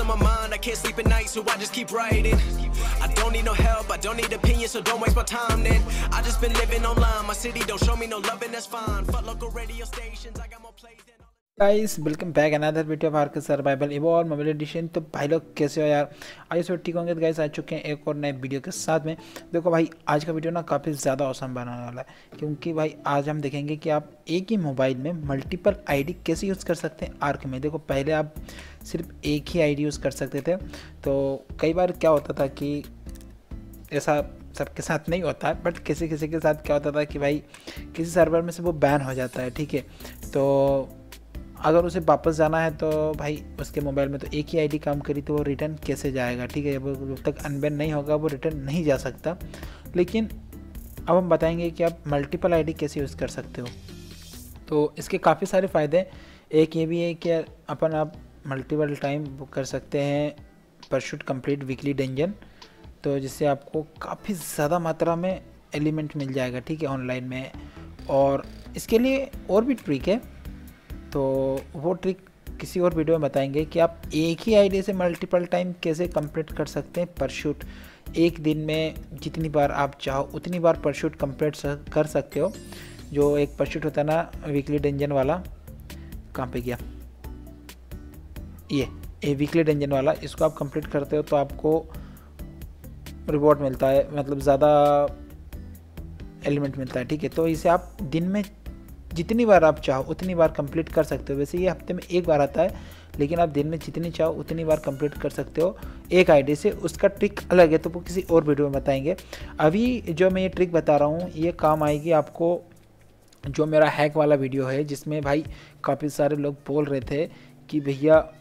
on my mind, I can't sleep at night, so I just keep writing. I don't need no help, I don't need opinions, so don't waste my time then. I just been living online, my city don't show me no loving, that's fine. Fuck local radio stations, I got more plays than. Guys welcome back another video of ark survival evolved mobile edition तो भाई लोग, कैसे हो यार? आइए सब ठीक होंगे तो गाइस आ चुके हैं एक और नए वीडियो के साथ में। देखो भाई, आज का वीडियो ना काफ़ी ज़्यादा औसम बनाने वाला है, क्योंकि भाई, आज हम देखेंगे कि आप एक ही मोबाइल में मल्टीपल आईडी कैसे यूज़ कर सकते हैं आर्क में। देखो, पहले आप सिर्फ़ एक ही आईडी यूज़ कर सकते थे। तो कई बार क्या होता था कि ऐसा सबके साथ नहीं होता है बट किसी किसी के साथ क्या होता था कि भाई, किसी सर्वर में से वो बैन हो जाता है, ठीक है? तो अगर उसे वापस जाना है तो भाई उसके मोबाइल में तो एक ही आईडी काम करी तो वो रिटर्न कैसे जाएगा? ठीक है, जब जब तक अनबैन नहीं होगा, वो रिटर्न नहीं जा सकता। लेकिन अब हम बताएँगे कि आप मल्टीपल आईडी कैसे यूज़ कर सकते हो। तो इसके काफ़ी सारे फ़ायदे एक ये भी है कि अपन आप मल्टीपल टाइम बुक कर सकते हैं पर परशूट कंप्लीट वीकली डेंजन। तो जिससे आपको काफ़ी ज़्यादा मात्रा में एलिमेंट मिल जाएगा, ठीक है, ऑनलाइन में। और इसके लिए और भी ट्रिक है। तो वो ट्रिक किसी और वीडियो में बताएँगे कि आप एक ही आईडी से मल्टीपल टाइम कैसे कंप्लीट कर सकते हैं परशूट एक दिन में जितनी बार आप चाहो, उतनी बार परशूट कंप्लीट कर सकते हो। जो एक परशूट होता है ना वीकली डेंजन वाला, कहाँ पे गया? ये ये वीकली डेंजन वाला, इसको आप कंप्लीट करते हो तो आपको रिवॉर्ड मिलता है। मतलब ज़्यादा एलिमेंट मिलता है, ठीक है? तो इसे आप दिन में जितनी बार आप चाहो, उतनी बार कंप्लीट कर सकते हो। वैसे ये हफ़्ते में एक बार आता है, लेकिन आप दिन में जितनी चाहो, उतनी बार कंप्लीट कर सकते हो। एक आईडी से, उसका ट्रिक अलग है तो वो किसी और वीडियो में बताएँगे। अभी जो मैं ये ट्रिक बता रहा हूँ, ये काम आएगी आपको, जो मेरा हैक वाला वीडियो है, जिसमें भाई काफ़ी सारे लोग बोल रहे थे कि भैया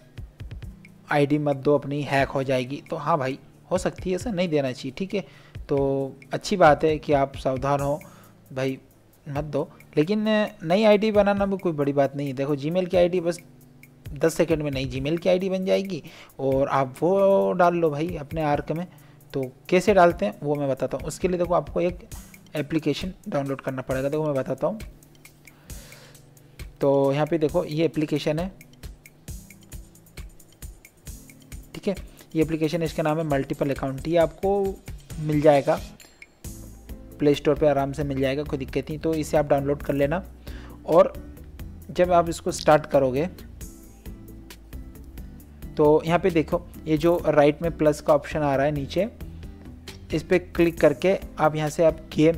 आईडी मत दो, अपनी हैक हो जाएगी। तो हाँ भाई, हो सकती है, ऐसा नहीं देना चाहिए, ठीक है? तो अच्छी बात है कि आप सावधान हो। भाई, मत दो। लेकिन नई आईडी बनाना भी कोई बड़ी बात नहीं है। देखो जीमेल की आईडी बस दस सेकंड में नई जीमेल की आईडी बन जाएगी और आप वो डाल लो भाई अपने आर्क में। तो कैसे डालते हैं, वो मैं बताता हूँ। उसके लिए देखो, आपको एक एप्लीकेशन डाउनलोड करना पड़ेगा। देखो, मैं बताता हूँ। तो यहाँ पे देखो, ये एप्लीकेशन है। ठीक है? ये एप्लीकेशन इसका नाम है मल्टीपल अकाउंट ये आपको मिल जाएगा। प्ले स्टोर पर आराम से मिल जाएगा, कोई दिक्कत नहीं। तो इसे आप डाउनलोड कर लेना। और जब आप इसको स्टार्ट करोगे तो यहाँ पे देखो, ये जो राइट में प्लस का ऑप्शन आ रहा है नीचे, इस पर क्लिक करके आप यहाँ से आप गेम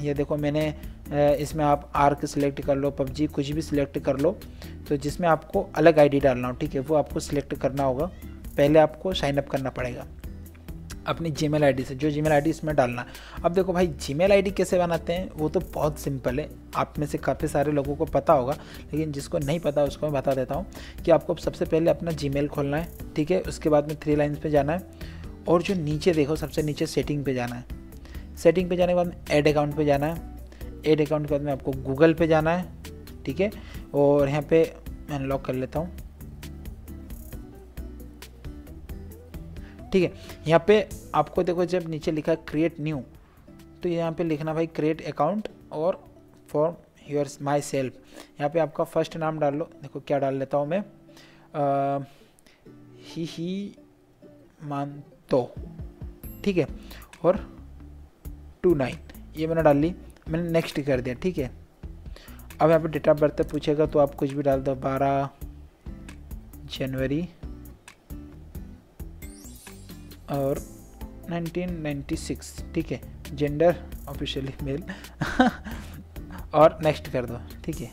ये देखो मैंने इसमें आप आर्क सिलेक्ट कर लो, पबजी कुछ भी सिलेक्ट कर लो तो जिसमें आपको अलग आईडी डालना हो, ठीक है, वो आपको सिलेक्ट करना होगा। पहले आपको साइन अप करना पड़ेगा। अपनी जी मेल से, जो जी मेल इसमें डालना। अब देखो भाई जी मेल कैसे बनाते हैं? वो तो बहुत सिंपल है। आप में से काफ़ी सारे लोगों को पता होगा, लेकिन जिसको नहीं पता उसको मैं बता देता हूँ कि आपको सबसे पहले अपना जी खोलना है, ठीक है? उसके बाद में थ्री लाइन्स पर जाना है और जो नीचे देखो, सबसे नीचे सेटिंग पे जाना है। सेटिंग पे जाने के बाद एड अकाउंट पे जाना है। एड अकाउंट के बाद में आपको गूगल पे जाना है, ठीक है? और यहाँ पे मैं अनलॉक कर लेता हूँ। ठीक है यहाँ पे आपको देखो जब नीचे लिखा क्रिएट न्यू तो यहाँ पे लिखना भाई क्रिएट अकाउंट और फॉर योर माई सेल्फ यहाँ पे आपका फ़र्स्ट नाम डाल लो देखो क्या डाल लेता हूँ मैं। आ, ही ही मान तो ठीक है और टू नाइन ये मैंने डाल ली मैंने नेक्स्ट कर दिया ठीक है। अब यहाँ पे डेट ऑफ़ बर्थ पूछेगा तो आप कुछ भी डाल दो बारह जनवरी और 1996 ठीक है जेंडर ऑफिशियली मेल और नेक्स्ट कर दो, ठीक है।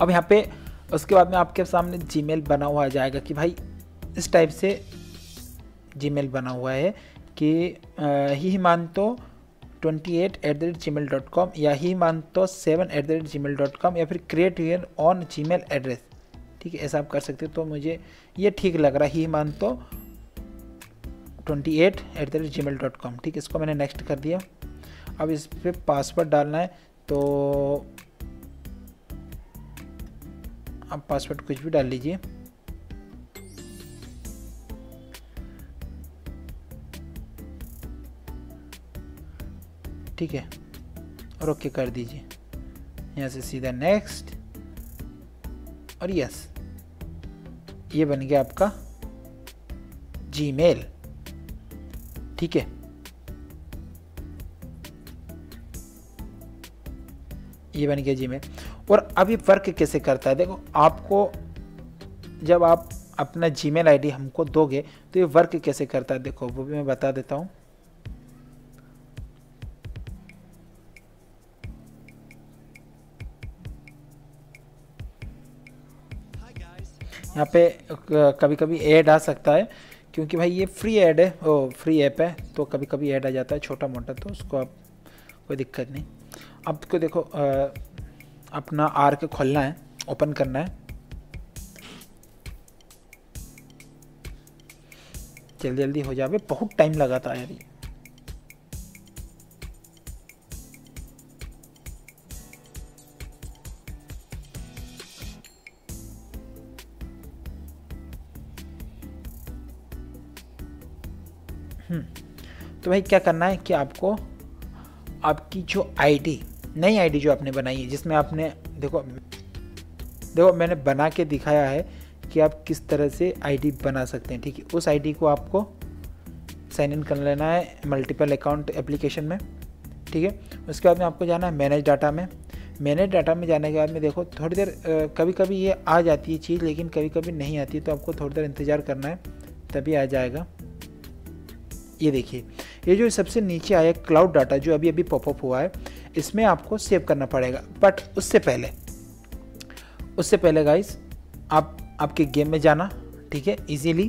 अब यहाँ पे उसके बाद में आपके सामने जीमेल बना हुआ जाएगा कि भाई, इस टाइप से जीमेल बना हुआ है कि ही मान तो twenty eight at the rate Gmail dot com या ही मान तो seven at the rate Gmail dot com या फिर create your own Gmail address ठीक है, ऐसा आप कर सकते हो तो मुझे ये ठीक लग रहा है, ही मान तो twenty eight at the rate Gmail dot com ठीक है, इसको मैंने नेक्स्ट कर दिया। अब इस पर पासवर्ड डालना है तो आप पासवर्ड कुछ भी डाल लीजिए। ठीक है, और ओके कर दीजिए। यहाँ से सीधा नेक्स्ट और यस ये बन गया आपका जीमेल ठीक है। ये बन गया जीमेल और अब ये वर्क कैसे करता है? देखो, आपको जब आप अपना जीमेल आईडी हमको दोगे तो ये वर्क कैसे करता है? देखो, वो भी मैं बता देता हूँ। यहाँ पे कभी कभी एड आ सकता है। क्योंकि भाई ये फ्री ऐड है ओ फ्री ऐप है तो कभी कभी ऐड आ जाता है छोटा मोटा तो उसको आप कोई दिक्कत नहीं। अब को देखो आ, अपना आर के खोलना है ओपन करना है। जल्दी जल्दी हो जाए बहुत टाइम लगा था यार तो भाई क्या करना है कि आपको, आपकी जो आईडी नई आईडी जो आपने बनाई है, जिसमें आपने, देखो देखो, मैंने बना के दिखाया है कि आप किस तरह से आईडी बना सकते हैं, ठीक है? उस आईडी को आपको साइन इन कर लेना है मल्टीपल अकाउंट एप्लीकेशन में, ठीक है? उसके बाद में आपको जाना है मैनेज डाटा में। मैनेज डाटा में जाने के बाद में देखो, थोड़ी देर कभी कभी ये आ जाती है चीज़, लेकिन कभी कभी नहीं आती तो आपको थोड़ी देर इंतज़ार करना है, तभी आ जाएगा। ये देखिए ये जो सबसे नीचे आया क्लाउड डाटा जो अभी अभी पॉपअप हुआ है, इसमें आपको सेव करना पड़ेगा। बट उससे पहले उससे पहले गाइस आप, आपके गेम में जाना, ठीक है? इजीली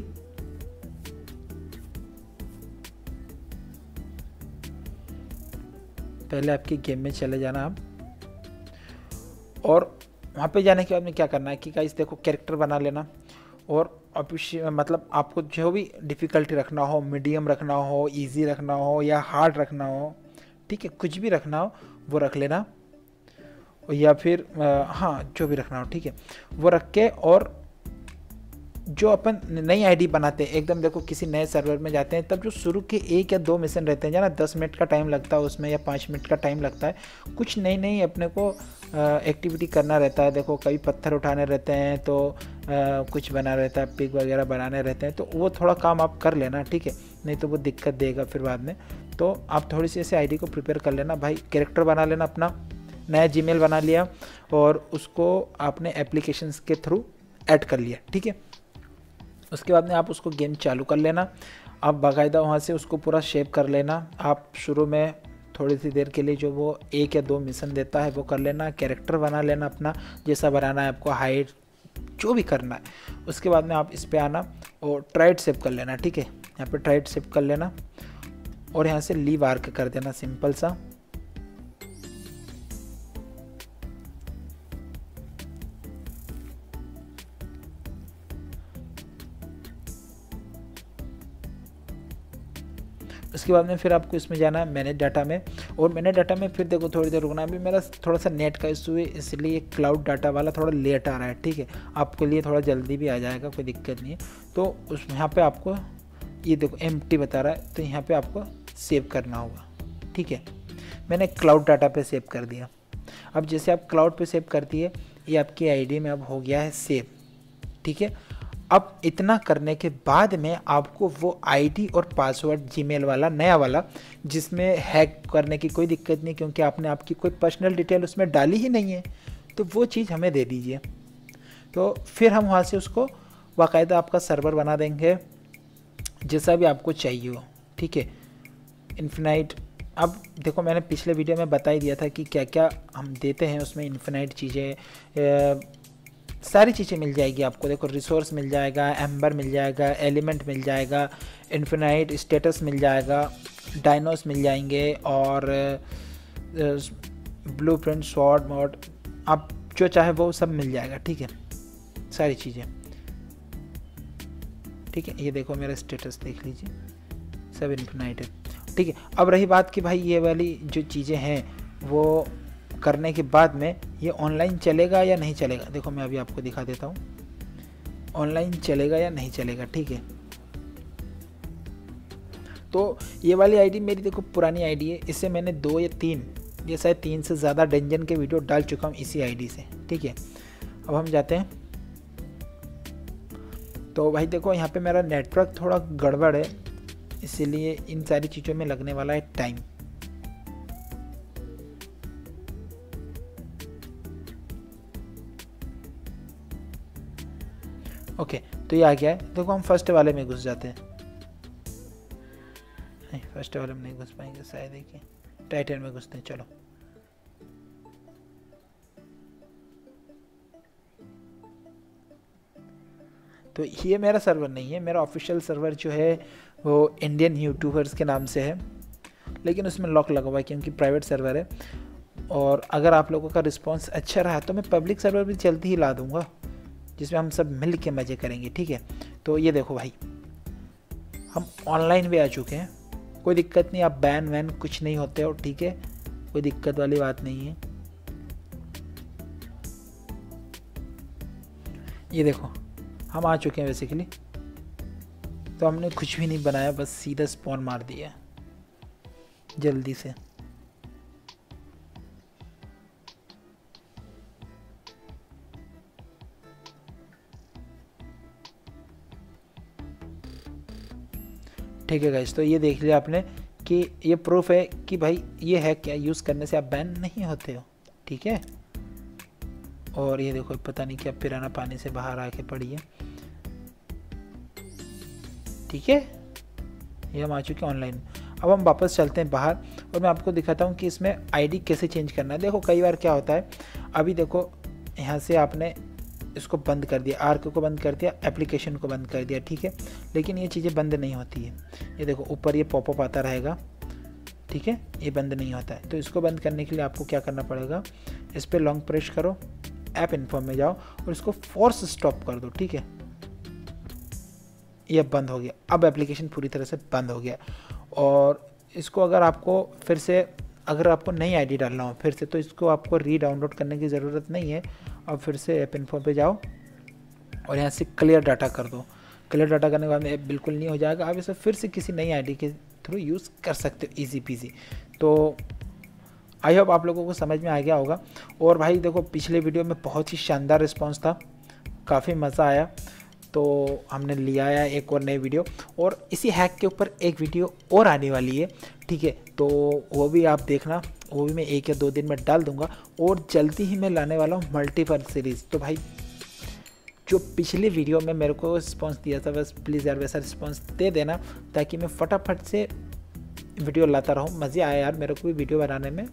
पहले आपके गेम में चले जाना आप। और वहाँ पे जाने के बाद में क्या करना है कि गाइस देखो कैरेक्टर बना लेना। और मतलब आपको जो भी डिफ़िकल्टी रखना हो मीडियम रखना हो इजी रखना हो या हार्ड रखना हो, ठीक है, कुछ भी रखना हो, वो रख लेना। या फिर हाँ जो भी रखना हो, ठीक है। वो रख के और जो अपन नई आईडी बनाते हैं एकदम देखो किसी नए सर्वर में जाते हैं तब जो शुरू के एक या दो मिशन रहते हैं ना दस मिनट का टाइम लगता है उसमें या पाँच मिनट का टाइम लगता है कुछ नई नई अपने को एक्टिविटी करना रहता है। देखो कभी पत्थर उठाने रहते हैं तो आ, कुछ बना रहता है पिक वगैरह बनाने रहते हैं तो वो थोड़ा काम आप कर लेना ठीक है? नहीं तो वो दिक्कत देगा फिर बाद में। तो आप थोड़ी सी ऐसे आई को प्रिपेयर कर लेना भाई कैरेक्टर बना लेना अपना नया जी बना लिया और उसको आपने एप्लीकेशंस के थ्रू ऐड कर लिया ठीक है? उसके बाद में आप उसको गेम चालू कर लेना। आप बाकायदा वहाँ से उसको पूरा शेप कर लेना। आप शुरू में थोड़ी सी देर के लिए जो वो एक या दो मिशन देता है वो कर लेना। कैरेक्टर बना लेना अपना, जैसा बनाना है आपको, हाइट, जो भी करना है। उसके बाद में आप इस पर आना और ट्राइड सेव कर लेना, ठीक है? यहाँ पे ट्राइड सेव कर लेना और यहाँ से लीव आर्क कर देना, सिंपल सा। उसके बाद में फिर आपको इसमें जाना है मैनेज डाटा में। और मैनेज डाटा में फिर देखो थोड़ी देर रुकना अभी मेरा थोड़ा सा नेट का इशू है, इसलिए क्लाउड डाटा वाला थोड़ा लेट आ रहा है, ठीक है? आपके लिए थोड़ा जल्दी भी आ जाएगा, कोई दिक्कत नहीं है। तो उस यहाँ पर आपको ये देखो एम बता रहा है तो यहाँ पर आपको सेव करना होगा, ठीक है? मैंने क्लाउड डाटा पे सेव कर दिया। अब जैसे आप क्लाउड पे सेव करती है, ये आपकी आईडी में अब हो गया है सेव ठीक है? अब इतना करने के बाद में आपको वो आईडी और पासवर्ड जीमेल वाला, नया वाला, जिसमें हैक करने की कोई दिक्कत नहीं, क्योंकि आपने आपकी कोई पर्सनल डिटेल उसमें डाली ही नहीं है तो वो चीज़ हमें दे दीजिए। तो फिर हम वहाँ से उसको बाकायदा आपका सर्वर बना देंगे, जैसा भी आपको चाहिए हो, ठीक है? इन्फिनाइट अब देखो मैंने पिछले वीडियो में बता ही दिया था कि क्या क्या हम देते हैं उसमें इन्फिनाइट चीज़ें सारी चीज़ें मिल जाएगी आपको। देखो रिसोर्स मिल जाएगा एम्बर मिल जाएगा एलिमेंट मिल जाएगा इन्फिनाइट स्टेटस मिल जाएगा डायनोस मिल जाएँगे और ब्लू प्रिंट शॉर्ट मोड आप जो चाहे वो सब मिल जाएगा, ठीक है? सारी चीज़ें। ठीक है, ये देखो मेरा स्टेटस देख लीजिए। सब इन्फिनाइट है। ठीक है, अब रही बात कि भाई ये वाली जो चीज़ें हैं, वो करने के बाद में ये ऑनलाइन चलेगा या नहीं चलेगा? देखो, मैं अभी आपको दिखा देता हूँ। ऑनलाइन चलेगा या नहीं चलेगा, ठीक है? तो ये वाली आईडी मेरी देखो पुरानी आईडी है। इससे मैंने दो या तीन, ये शायद तीन से ज़्यादा डेंजन के वीडियो डाल चुका हूँ इसी आईडी से, ठीक है? अब हम जाते हैं। तो भाई देखो, यहाँ पे मेरा नेटवर्क थोड़ा गड़बड़ है, इसीलिए इन सारी चीज़ों में लगने वाला है टाइम ओके तो ये आ गया है। देखो, हम फ़र्स्ट वाले में घुस जाते हैं। नहीं फ़र्स्ट वाले में नहीं घुस पाएँगे, शायद देखिए टाइटन में घुसते हैं, चलो। तो ये मेरा सर्वर नहीं है, मेरा ऑफिशियल सर्वर जो है, वो इंडियन यूट्यूबर्स के नाम से है। लेकिन उसमें लॉक लगा हुआ है, क्योंकि प्राइवेट सर्वर है। और अगर आप लोगों का रिस्पांस अच्छा रहा तो मैं पब्लिक सर्वर भी जल्दी ही ला दूँगा। जिसमें हम सब मिल के मज़े करेंगे, ठीक है? तो ये देखो भाई, हम ऑनलाइन भी आ चुके हैं। कोई दिक्कत नहीं, आप बैन वैन कुछ नहीं होते हो, ठीक है? कोई दिक्कत वाली बात नहीं है। ये देखो, हम आ चुके हैं बेसिकली तो हमने कुछ भी नहीं बनाया, बस सीधा स्पॉन मार दिया। जल्दी से। ठीक है गाइस तो ये देख लिया आपने कि ये प्रूफ है कि भाई ये है क्या यूज़ करने से आप बैन नहीं होते हो, ठीक है? और ये देखो, पता नहीं क्या पिराना पानी से बाहर आके पड़ी है। ठीक है? ये हम आ चुके ऑनलाइन अब हम वापस चलते हैं बाहर और मैं आपको दिखाता हूँ कि इसमें आईडी कैसे चेंज करना है। देखो, कई बार क्या होता है, अभी देखो, यहाँ से आपने इसको बंद कर दिया, आर्क को बंद कर दिया एप्लीकेशन को बंद कर दिया, ठीक है? लेकिन ये चीज़ें बंद नहीं होती है। ये देखो, ऊपर ये पॉपअप आता रहेगा, ठीक है? ये बंद नहीं होता है। तो इसको बंद करने के लिए आपको क्या करना पड़ेगा? इस पर लॉन्ग प्रेस करो ऐप इन्फॉर्म में जाओ और इसको फोर्स स्टॉप कर दो, ठीक है? ये बंद हो गया। अब एप्लीकेशन पूरी तरह से बंद हो गया। और इसको अगर आपको फिर से, अगर आपको नई आईडी डालना हो, फिर से तो इसको आपको री डाउनलोड करने की ज़रूरत नहीं है। अब फिर से ऐप इन्फॉर्म पे जाओ और यहाँ से क्लियर डाटा कर दो। क्लियर डाटा करने के बाद ऐप बिल्कुल नहीं हो जाएगा। आप इसे फिर से किसी नई आईडी के थ्रू यूज़ कर सकते हो ईजी पीजी तो आई होप आप लोगों को समझ में आ गया होगा। और भाई देखो, पिछले वीडियो में बहुत ही शानदार रिस्पॉन्स था। काफ़ी मज़ा आया। तो हमने लिया है एक और नई वीडियो और इसी हैक के ऊपर एक वीडियो और आने वाली है। ठीक है तो वो भी आप देखना। वो भी मैं एक या दो दिन में डाल दूँगा और जल्दी ही मैं लाने वाला हूँ मल्टीपल सीरीज़ तो भाई, जो पिछले वीडियो में मेरे को रिस्पॉन्स दिया था, बस प्लीज़ यार वैसा रिस्पॉन्स दे देना ताकि मैं फटाफट से वीडियो लाता रहूँ। मज़े आया यार मेरे को भी वीडियो बनाने में।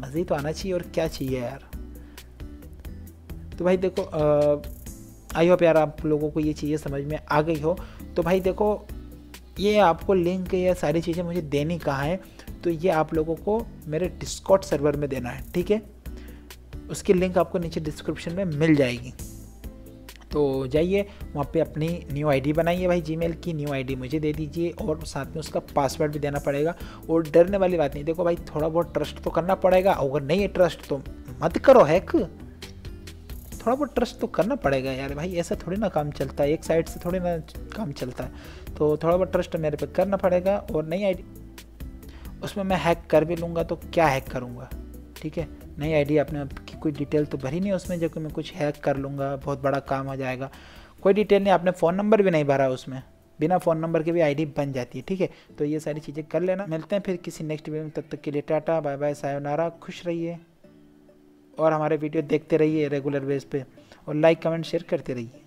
मज़े तो आना चाहिए और क्या चाहिए यार। तो भाई देखो आई होप यार आप लोगों को ये चीज़ें समझ में आ गई हो। तो भाई देखो, ये आपको लिंक या सारी चीज़ें मुझे देनी कहाँ है? तो ये आप लोगों को मेरे डिस्कॉट सर्वर में देना है, ठीक है? उसकी लिंक आपको नीचे डिस्क्रिप्शन में मिल जाएगी। तो जाइए, वहाँ पे अपनी न्यू आईडी बनाइए भाई जीमेल की न्यू आईडी मुझे दे दीजिए और साथ में उसका पासवर्ड भी देना पड़ेगा। और डरने वाली बात नहीं, देखो भाई, थोड़ा बहुत ट्रस्ट तो करना पड़ेगा। अगर नहीं है ट्रस्ट तो मत करो, हैक। थोड़ा बहुत ट्रस्ट तो करना पड़ेगा यार भाई, ऐसा थोड़ी ना काम चलता है। एक साइड से थोड़ी ना काम चलता है। तो थोड़ा बहुत ट्रस्ट मेरे पे करना पड़ेगा और नई आईडी उसमें मैं हैक कर भी लूँगा तो क्या हैक करूँगा? ठीक है? नई आईडी आपने की कोई डिटेल तो भरी नहीं उसमें जो कि मैं कुछ हैक कर लूँगा, बहुत बड़ा काम हो जाएगा। कोई डिटेल नहीं, आपने फ़ोन नंबर भी नहीं भरा उसमें। बिना फ़ोन नंबर के भी आईडी बन जाती है, ठीक है? तो ये सारी चीज़ें कर लेना। मिलते हैं फिर किसी नेक्स्ट वीडियो में, तब तक के लिए टाटा बाय बाय सायोनारा खुश रहिए। और हमारे वीडियो देखते रहिए रेगुलर बेस पे। और लाइक कमेंट शेयर करते रहिए।